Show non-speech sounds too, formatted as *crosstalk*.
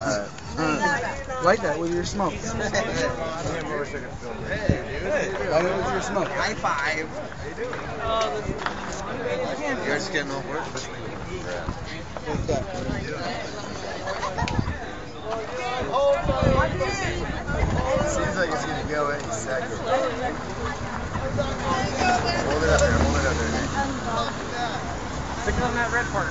Uh, light that with your smoke. *laughs* Light it with your smoke. High five. You guys getting off work? What's that? Seems like it's gonna go any second. Hold it up there, hold it up there. Stick it on that red part.